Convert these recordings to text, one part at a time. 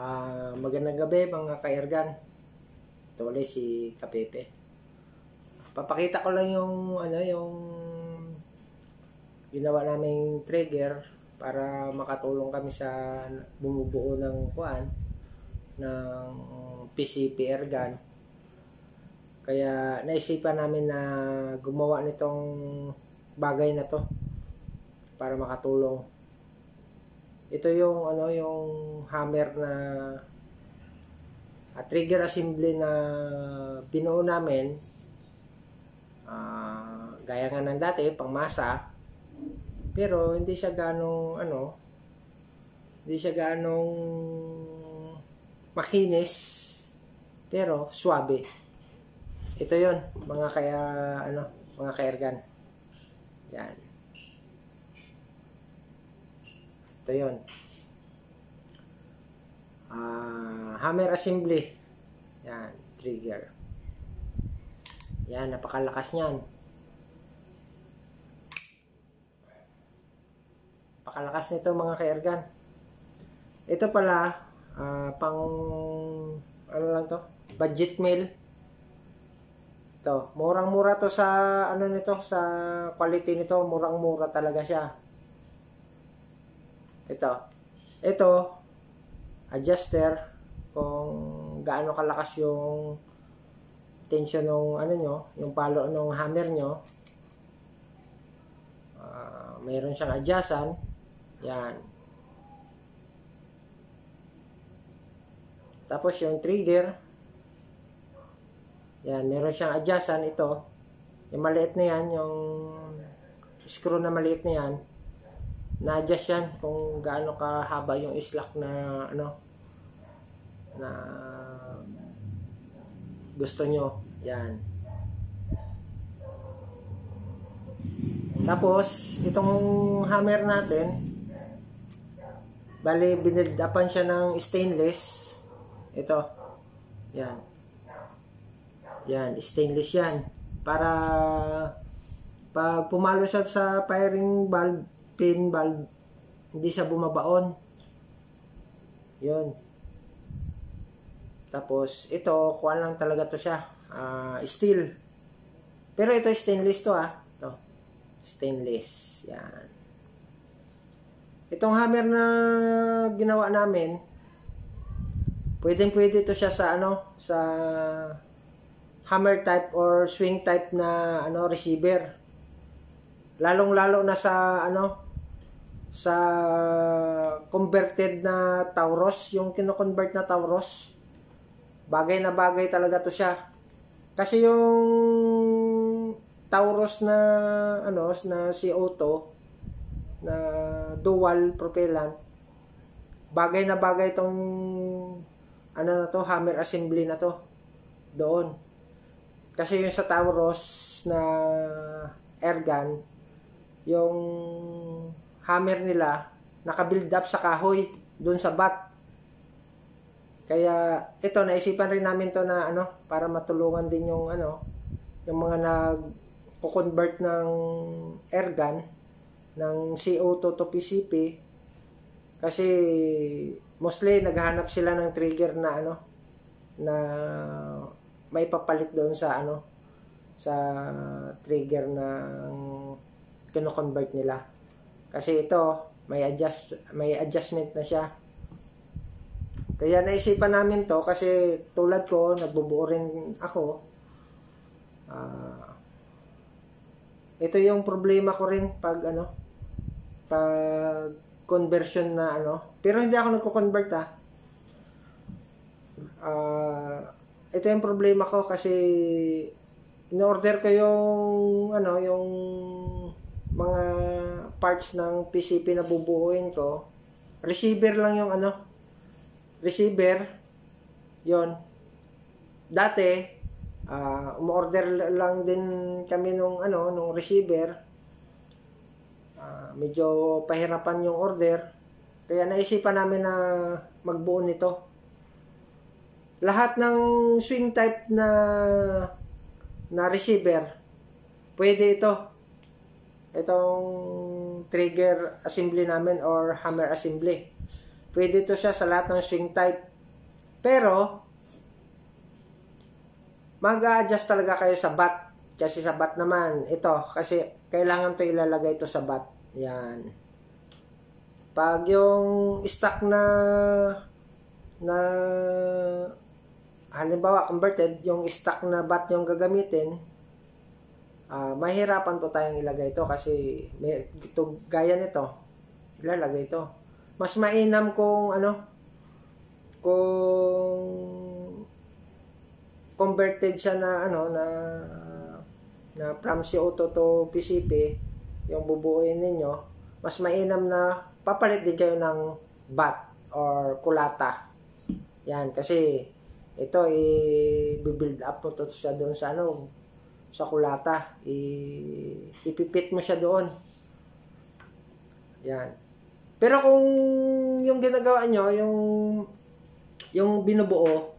Ah, magandang gabi mga ka-ergan. Ito ulit si Kapepe. Papakita ko lang yung ano yung ginawa naming trigger para makatulong kami sa bumubuo ng kuan ng PCP ergan. Kaya naisipan namin na gumawa nitong bagay na to para makatulong ito yung ano yung hammer na uh, trigger assembly na binuo namin. Uh, gaya nga ng dati pangmasa. Pero hindi siya ganong ano hindi siya ganong makinis pero swabe ito yon mga kaya ano mga kaergan. Yan Ito yun. Uh, hammer assembly. Yan, trigger. Yan, napakalakas niyan. Napakalakas nito mga kaergan. Ito pala, uh, pang, ano lang to? Budget meal. Ito, murang-mura to sa, ano nito, sa quality nito, murang-mura talaga siya. Ito. Ito, adjuster kung gaano kalakas yung tension ng ano nyo, yung palo ng hammer nyo. Uh, mayroon siyang adjustan. Yan. Tapos yung trigger. Yan, meron siyang adjustan ito. Yung maliit na yan, yung screw na maliit na yan, na-adjust yan kung gaano kahaba yung slack na ano na gusto nyo. Yan. Tapos itong hammer natin bali binildapan siya ng stainless. Ito. Yan. Yan stainless yan. Para pag pumalo siya sa firing valve pin valve hindi siya bumabaon. Yun. Tapos ito kuha lang talaga to siya. Uh, steel. Pero ito stainless to ah. To stainless yan. Itong hammer na ginawa namin pwedeng pwede to siya sa ano sa hammer type or swing type na ano receiver. Lalong lalo na sa ano sa converted na Tauros, yung kino-convert na Tauros. Bagay na bagay talaga to siya. Kasi yung Tauros na ano na si Auto na dual propellant bagay na bagay tong ano na to hammer assembly na to doon kasi yung sa Tauros na airgun yung hammer nila nakabuild up sa kahoy doon sa bat. Kaya ito naisipan rin namin to na ano para matulungan din yung ano yung mga nag convert ng airgun ng CO2 to PCP kasi mostly naghahanap sila ng trigger na ano na may papalit doon sa ano sa trigger ng kino-convert nila. Kasi ito, may adjust may adjustment na siya. Kaya naisipan namin to kasi tulad ko, nagbubuo rin ako. Uh, ito yung problema ko rin pag ano, pag conversion na ano. Pero hindi ako nagko-convert ah. Uh, ito yung problema ko kasi in-order ko yung ano, yung mga parts ng PCP na bubuuin ko, receiver lang yung ano, receiver, yon Dati, uh, umorder lang din kami nung ano, nung receiver. Uh, medyo pahirapan yung order. Kaya naisipan namin na magbuo nito. Lahat ng swing type na na receiver, pwede ito itong trigger assembly namin or hammer assembly. Pwede to siya sa lahat ng swing type. Pero, mag-adjust talaga kayo sa bat. Kasi sa bat naman, ito, kasi kailangan to ilalagay ito sa bat. Yan. Pag yung stock na na halimbawa converted, yung stock na bat yung gagamitin, uh, mahirapan po tayong ilagay ito kasi may, ito, gaya nito, ilalagay ito. Mas mainam kung ano, kung converted siya na ano na na from CO2 to PCP, yung bubuuin ninyo, mas mainam na papalit din kayo ng bat or kulata. Yan, kasi ito, i-build up mo to siya doon sa ano, sa kulata. I, ipipit mo siya doon. Yan. Pero kung yung ginagawa nyo, yung yung binubuo,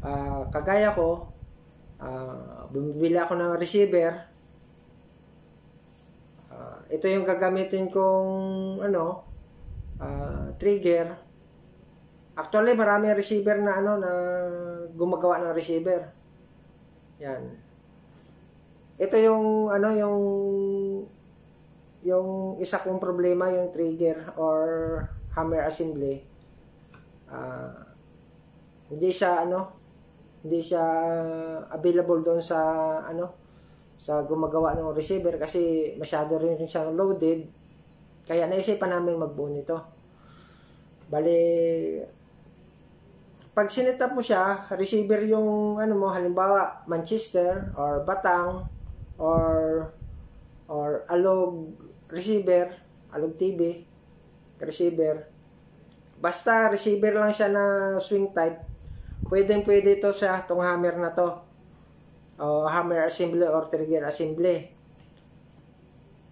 uh, kagaya ko, uh, bumibili ako ng receiver. Uh, ito yung gagamitin kong ano, uh, trigger. Actually, marami receiver na ano na gumagawa ng receiver. Yan. Ito yung ano yung yung isa kong problema yung trigger or hammer assembly. Uh, hindi siya ano hindi siya available doon sa ano sa gumagawa ng receiver kasi masyado rin siya loaded kaya naisipan namin magbuo nito bali pag sinetap mo siya receiver yung ano mo halimbawa Manchester or Batang or or Alog receiver Alog TV receiver. Basta receiver lang siya na swing type. Pwedeng pwede ito sa itong hammer na to. O hammer assembly or trigger assembly.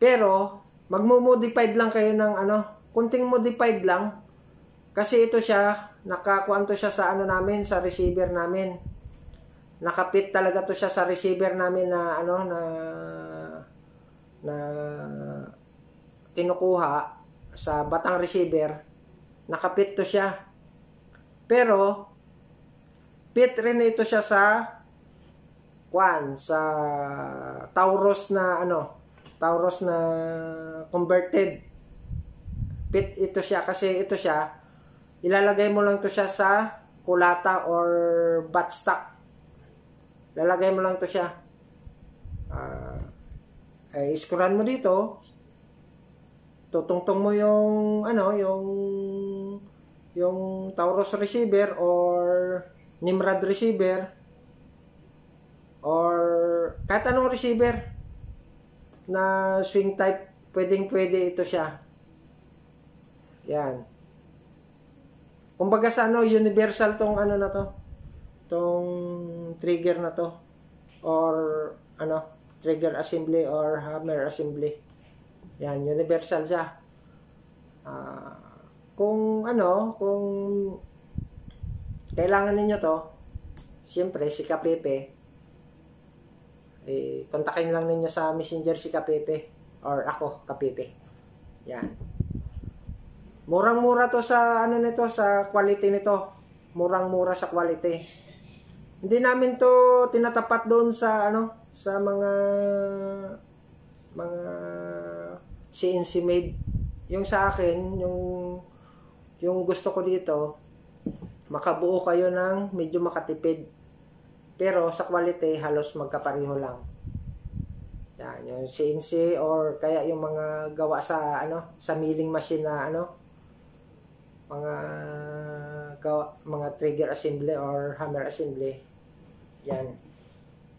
Pero magmo-modified lang kayo ng ano kunting modified lang. Kasi ito siya nakakuan to siya sa ano namin sa receiver namin nakapit talaga to siya sa receiver namin na ano na na kinukuha sa batang receiver nakapit to siya pero Fit rin ito siya sa kwan sa Taurus na ano, Taurus na converted. Fit ito siya kasi ito siya ilalagay mo lang to siya sa kulata or buttstock. Lalagay mo lang to siya. Uh, ay iskuran mo dito. Tutungtong mo yung ano, yung yung Taurus receiver or Nimrod receiver or kahit anong receiver na swing type, pwedeng pwede ito siya. Yan. Kumbaga sa ano, universal tong ano na to. Tong trigger na to. Or ano, trigger assembly or hammer assembly. Yan, universal siya. Uh, kung ano, kung kailangan ninyo to, siyempre, si Kapepe, eh, kontakin lang ninyo sa messenger si Kapepe or ako, Kapepe. Yan. Murang-mura to sa ano nito, sa quality nito. Murang-mura sa quality. Hindi namin to tinatapat doon sa ano, sa mga mga CNC made. Yung sa akin, yung yung gusto ko dito, makabuo kayo ng medyo makatipid. Pero sa quality, halos magkapareho lang. Yan, yung CNC or kaya yung mga gawa sa ano, sa milling machine na ano, mga gawa, mga trigger assembly or hammer assembly. Yan.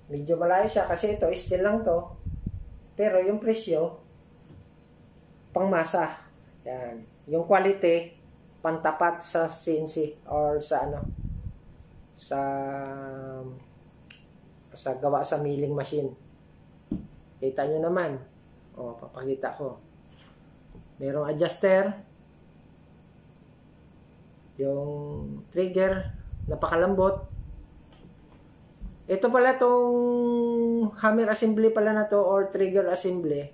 Medyo malayo siya kasi ito steel lang to. Pero yung presyo pangmasa. Yan. Yung quality pantapat sa CNC or sa ano sa sa gawa sa milling machine. Kita nyo naman. O, papakita ko. Merong adjuster. Yung trigger. Napakalambot. Ito pala tong hammer assembly pala na to or trigger assembly.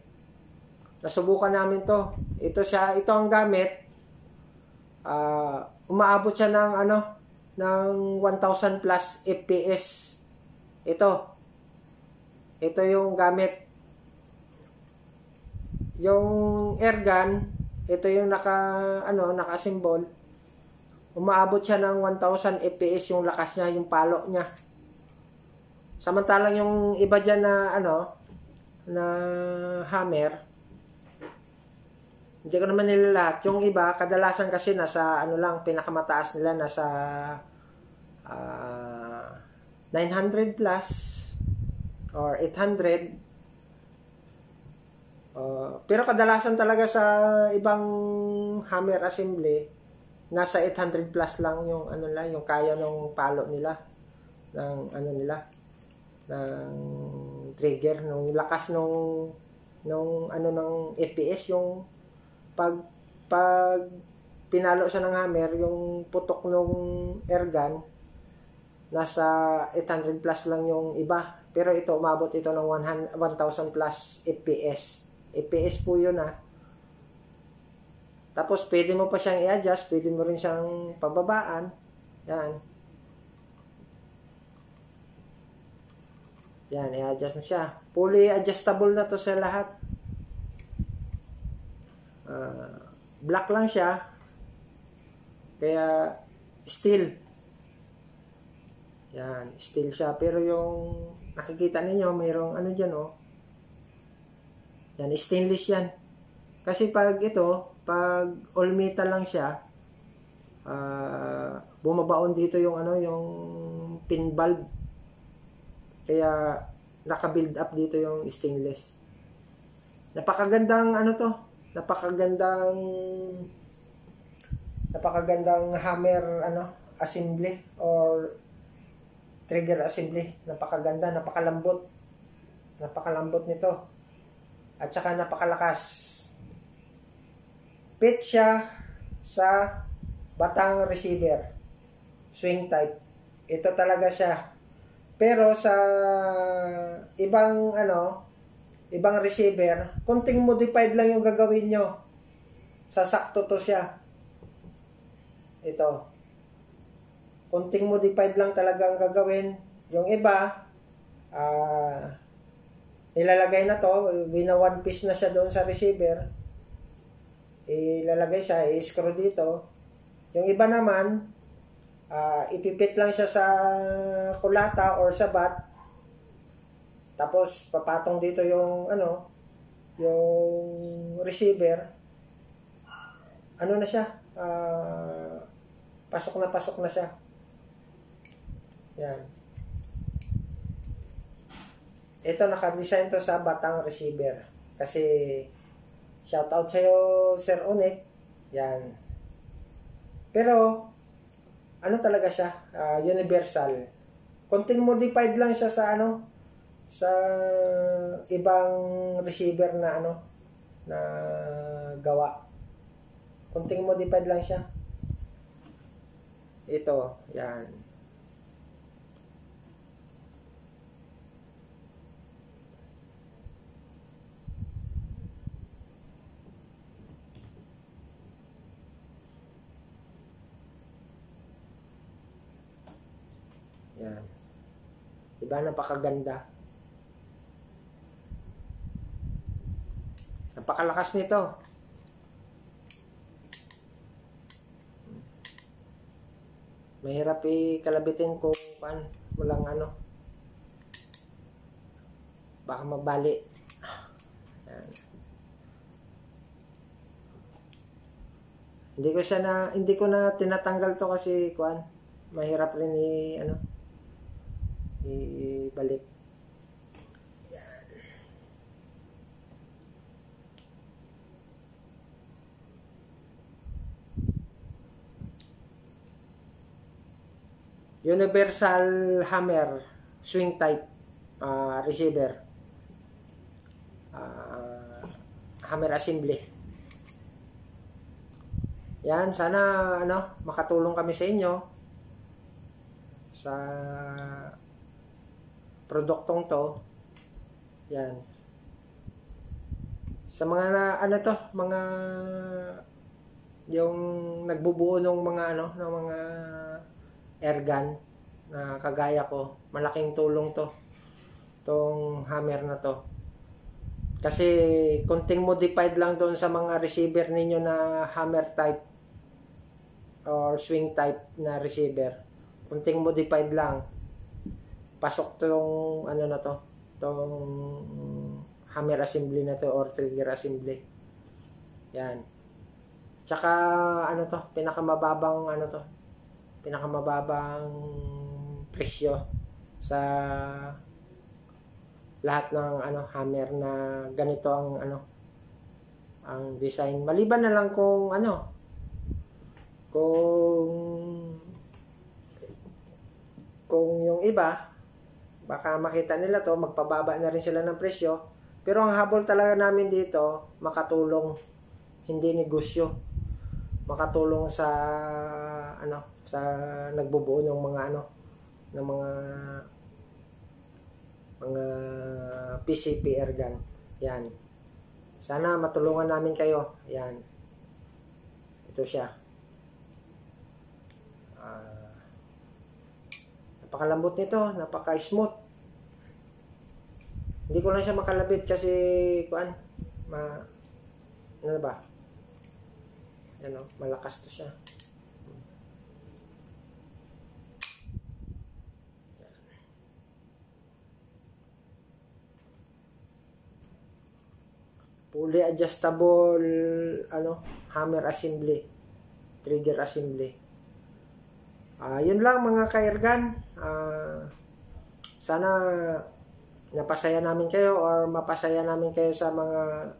Nasubukan namin to. Ito siya, ito ang gamit uh, umaabot siya ng ano ng 1000 plus FPS. Ito. Ito yung gamit. Yung airgun, ito yung naka ano, naka-symbol. Umaabot siya ng 1000 FPS yung lakas niya, yung palo niya. Samantalang yung iba diyan na ano, na hammer, hindi ko naman nila lahat. Yung iba, kadalasan kasi nasa ano lang, pinakamataas nila nasa uh, 900 plus or 800. Uh, pero kadalasan talaga sa ibang hammer assembly, nasa 800 plus lang yung ano lang, yung kaya ng palo nila ng ano nila ng trigger, nung lakas nung nung ano ng FPS yung pag pag pinalo siya ng hammer, yung putok nung airgun, nasa 800 plus lang yung iba. Pero ito, umabot ito ng 1,000 plus FPS. FPS po yun ah. Tapos, pwede mo pa siyang i-adjust, pwede mo rin siyang pababaan. Yan. Yan, i-adjust mo siya. Fully adjustable na to sa lahat. Uh, black lang siya. Kaya steel. Yan, steel siya. Pero yung nakikita ninyo, mayroong ano dyan oh. Yan, stainless yan. Kasi pag ito, pag all metal lang siya, uh, bumabaon dito yung ano, yung pin bulb. Kaya naka-build up dito yung stainless. Napakagandang ano to, napakagandang napakagandang hammer ano assembly or trigger assembly. Napakaganda napakalambot. Napakalambot nito. At saka napakalakas. Fit siya sa batang receiver. Swing type. Ito talaga siya pero sa ibang ano ibang receiver, konting modified lang yung gagawin nyo. Sasakto to siya. Ito. Konting modified lang talaga ang gagawin. Yung iba, uh, nilalagay na to, wina one piece na siya doon sa receiver. Ilalagay siya, i-screw dito. Yung iba naman, uh, ipipit lang siya sa kulata or sa bat tapos, papatong dito yung, ano, yung receiver. Ano na siya? Uh, pasok na pasok na siya. Yan. Ito, naka-design to sa batang receiver. Kasi, shoutout sa'yo, Sir Onek. Yan. Pero, ano talaga siya? Uh, universal. Konting modified lang siya sa ano, sa ibang receiver na ano na gawa. Kunting modified lang siya. Ito, yan. Yan. Diba napakaganda? Napakalakas nito. Mahirap i-kalabitin kung pan, walang ano. Baka mabali. Yan. Hindi ko siya na hindi ko na tinatanggal to kasi kuan mahirap rin i ano ibalik. Universal Hammer swing type uh, receiver. Uh, hammer assembly. Yan, sana ano, makatulong kami sa inyo sa produktong to. Yan. Sa mga na, ano to, mga yung nagbubuo ng mga ano, ng mga airgun na kagaya ko. Malaking tulong to. Tong hammer na to. Kasi konting modified lang doon sa mga receiver ninyo na hammer type or swing type na receiver. Konting modified lang. Pasok tong ano na to, tong hammer assembly na to or trigger assembly. Yan. Tsaka ano to, pinakamababang ano to, pinakamababang presyo sa lahat ng ano hammer na ganito ang ano ang design maliban na lang kung ano kung kung yung iba baka makita nila to magpababa na rin sila ng presyo pero ang habol talaga namin dito makatulong hindi negosyo makatulong sa ano sa nagbubuo ng mga ano ng mga mga PCP airgun. Yan. Sana matulungan namin kayo. Yan. Ito siya. Uh, napakalambot nito. Napaka-smooth. Hindi ko lang siya makalabit kasi kuan ma ano ba? Ano, malakas to siya. fully adjustable ano hammer assembly trigger assembly uh, yun lang mga kairgan uh, sana napasaya namin kayo or mapasaya namin kayo sa mga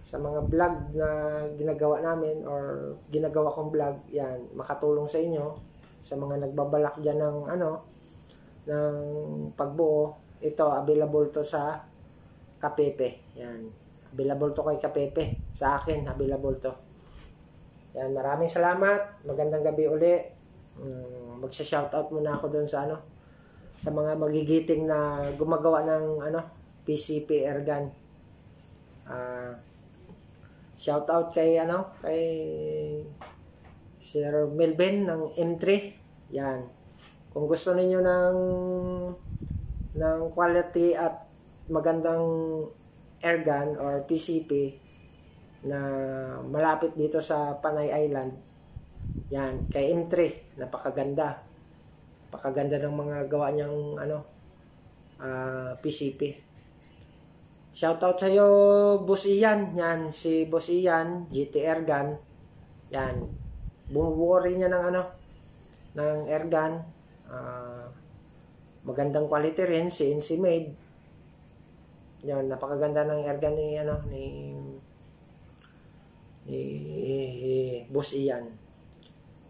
sa mga vlog na ginagawa namin or ginagawa kong vlog yan makatulong sa inyo sa mga nagbabalak diyan ng ano ng pagbuo ito available to sa Kapepe. Yan. Available to kay Kapepe. Sa akin, available to. Yan, maraming salamat. Magandang gabi uli. Um, Magsha-shoutout muna ako doon sa ano sa mga magigiting na gumagawa ng ano PCP airgun. Uh, shout out kay ano kay Sir Melvin ng M3. Yan. Kung gusto niyo ng ng quality at magandang airgun or PCP na malapit dito sa Panay Island. Yan, kay M3, napakaganda. Napakaganda ng mga gawa niyang ano uh, ah, PCP. Shoutout sa iyo, Boss Ian. Yan, si Boss Ian, GT Airgun. Yan. Bumubuo rin niya ng ano, ng airgun. Uh, magandang quality rin, CNC made. Yan, napakaganda ng airgun ni ano ni ni Boss Ian.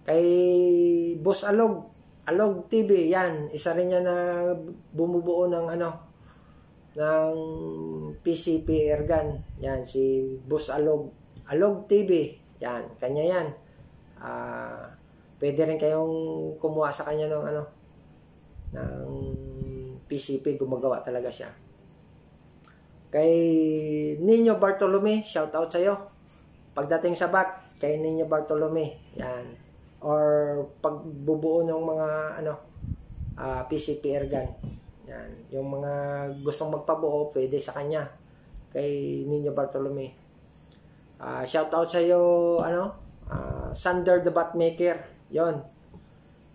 Kay Boss Alog, Alog TV, yan, isa rin niya na bumubuo ng ano ng PCP airgun. Yan si Boss Alog, Alog TV. Yan, kanya yan. Uh, pwede rin kayong kumuha sa kanya ng ano ng PCP, gumagawa talaga siya. Kay Nino Bartolome, shout out sa iyo. Pagdating sa bat, kay Nino Bartolome. Yan. Or pagbubuo ng mga ano uh, ah, PCP airgun. Yan. Yung mga gustong magpabuo, pwede sa kanya. Kay Nino Bartolome. Uh, shout out sa iyo ano? Uh, Sander the Batmaker. 'Yon.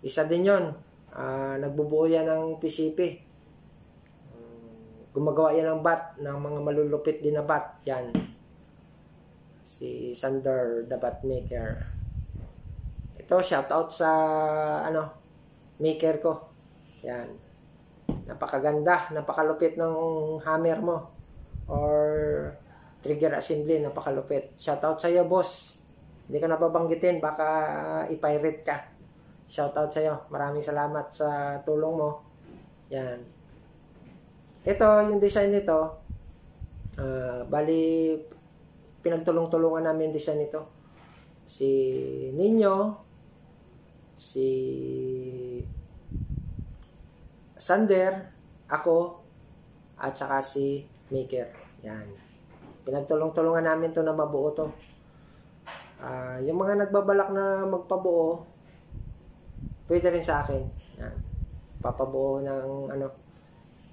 Isa din 'yon. Uh, nagbubuo yan ng PCP gumagawa yan ng bat, ng mga malulupit din na bat. Yan. Si Sander, the bat maker. Ito, shout out sa, ano, maker ko. Yan. Napakaganda, napakalupit ng hammer mo. Or trigger assembly, napakalupit. Shout out sa iyo, boss. Hindi ka napabanggitin, baka i-pirate ka. Shout out sa iyo. Maraming salamat sa tulong mo. Yan. Ito, yung design nito, uh, bali, pinagtulong-tulungan namin design nito. Si Nino, si Sander, ako, at saka si Maker. Yan. Pinagtulong-tulungan namin to na mabuo to. Uh, yung mga nagbabalak na magpabuo, pwede rin sa akin. Yan. Papabuo ng ano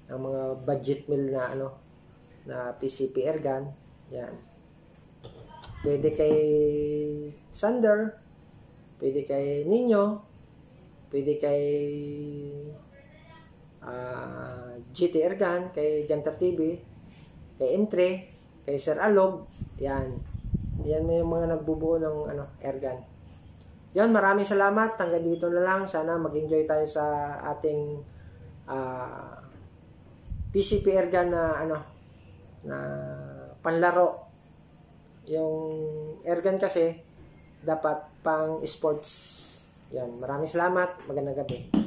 ng mga budget meal na ano na PCP Ergan. Yan. Pwede kay Sander, pwede kay Nino, pwede kay ah, GT Ergan, kay Gantar TV, kay M3, kay Sir Alog. Yan. Yan may mga nagbubuo ng ano, Ergan. Yan, maraming salamat. Hanggang dito na lang. Sana mag-enjoy tayo sa ating ah, PCP Ergan na ano na panlaro. Yung Ergan kasi dapat pang sports. Yan, maraming salamat. Magandang gabi.